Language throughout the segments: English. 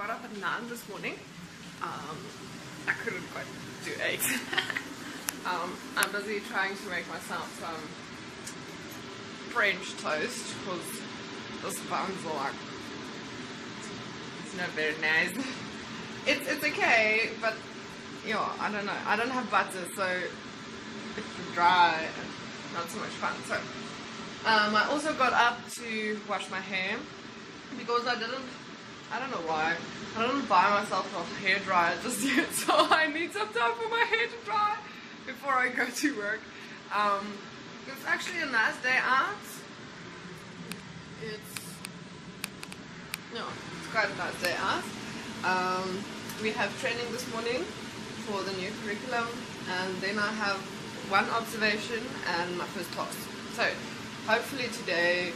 got up at 9 this morning. Um, I couldn't quite do 8. um, I'm busy trying to make myself some French toast because this buns are like, it's not very nice. it's, it's okay, but yeah, I don't know. I don't have butter, so it's dry and not so much fun. So um, I also got up to wash my hair because I didn't, I don't know why, I didn't buy myself a hair dryer just yet, so I need some time for my hair to dry before I go to work. Um, it's actually a nice day out. It's, no, it's quite a nice day out. Um, we have training this morning for the new curriculum and then I have one observation and my first class. So hopefully today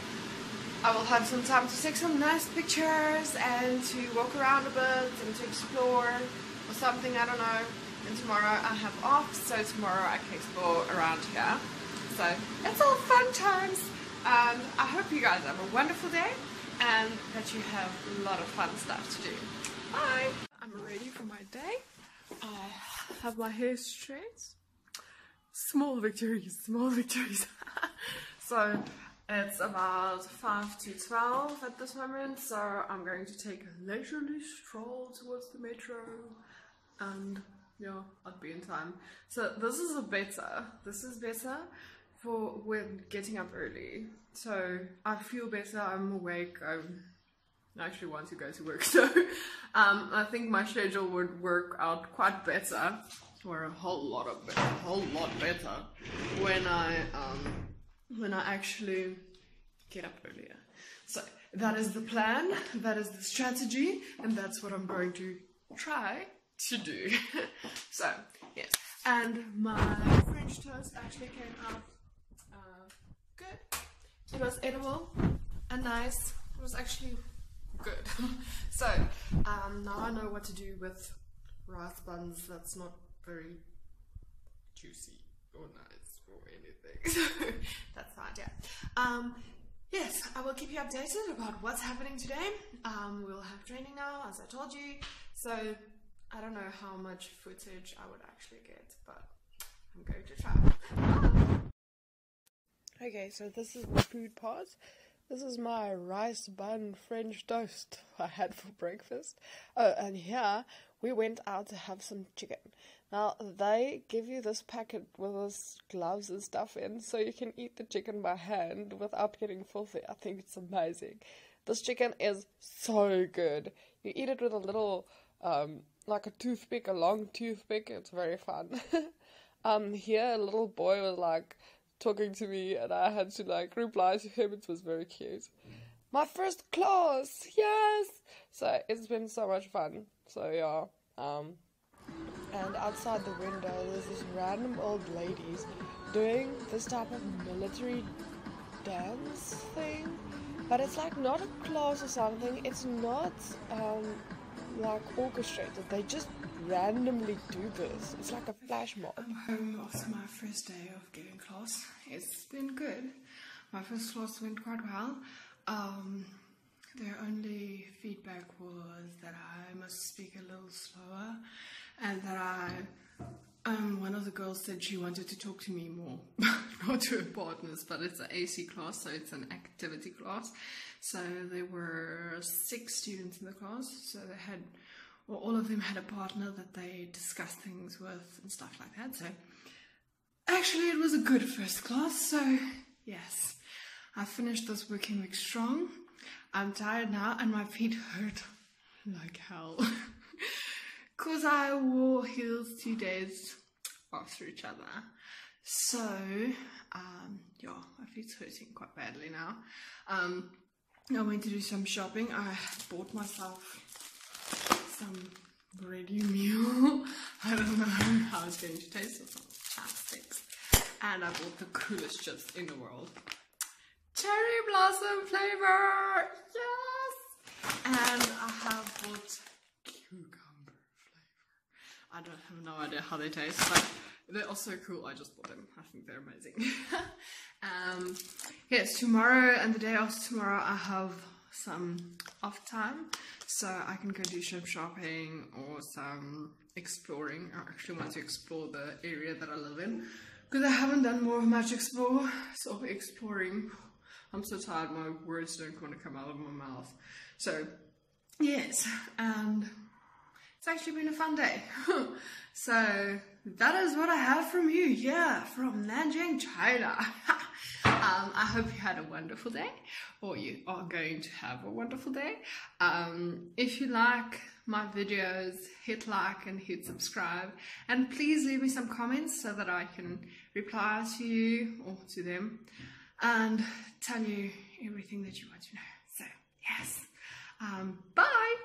I will have some time to take some nice pictures and to walk around a bit and to explore or something, I don't know. And tomorrow I have off, so tomorrow I can explore around here. So it's all fun times and I hope you guys have a wonderful day and that you have a lot of fun stuff to do. Bye! I'm ready for my day. I have my hair straight. Small victories, small victories. so it's about 5 to 12 at this moment, so I'm going to take a leisurely stroll towards the metro and yeah, I'll be in time. So this is a better, this is better for when getting up early. So I feel better, I'm awake, I'm I actually want to go to work. So um, I think my schedule would work out quite better, or a whole lot of a whole lot better when I um, when I actually get up earlier. So that is the plan, that is the strategy, and that's what I'm going to try to do. so yes, and my French toast actually came out uh, good. It was edible and nice. It was actually good. so um, now I know what to do with rice buns that's not very juicy or nice So that's fine, yeah. Um, yes, I will keep you updated about what's happening today. Um, we'll have training now, as I told you. So I don't know how much footage I would actually get, but I'm going to try. Okay, so this is the food part. This is my rice bun French toast I had for breakfast. Oh, and here we went out to have some chicken. Now they give you this packet with this gloves and stuff in, so you can eat the chicken by hand without getting filthy. I think it's amazing. This chicken is so good. You eat it with a little, um, like a toothpick, a long toothpick. It's very fun. um, here a little boy was like talking to me and I had to like reply to him. It was very cute. My first class, yes. So it's been so much fun. So yeah. Um, and outside the window, there's this random old ladies doing this type of military dance thing, but it's like not a class or something. It's not um, like orchestrated. They just randomly do this. It's like a flash mob. I'm home after my first day of getting class. It's been good. My first class went quite well. Um, their only feedback was that I must speak a little slower and that I um, one of the girls said she wanted to talk to me more, not to her partners, but it's an AC class, so it's an activity class. So there were six students in the class, so they had, well, all of them had a partner that they discussed things with and stuff like that. So actually, it was a good first class. So yes, I finished this working week strong. I'm tired now, and my feet hurt like hell. because I wore heels two days after each other. So, um, yeah, my feet's hurting quite badly now. Um, I went to do some shopping. I bought myself some ready meal. I don't know how it's going to taste with some chapsticks. And I bought the coolest chips in the world. Cherry blossom flavor! Yes! And I have bought cucumber. Flavor. I don't have no idea how they taste, but they're also cool. I just bought them. I think they're amazing. um, yes, tomorrow and the day after tomorrow I have some off time so I can go do some shopping or some exploring. I actually want to explore the area that I live in because I haven't done more of much explore, so exploring. I'm so tired, my words don't want to come out of my mouth. So, yes, and it's actually been a fun day. so, that is what I have from you, yeah, from Nanjing, China. Um, I hope you had a wonderful day, or you are going to have a wonderful day. Um, if you like my videos, hit like and hit subscribe, and please leave me some comments so that I can reply to you or to them and tell you everything that you want to know. So, yes, um, bye.